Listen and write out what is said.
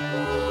Música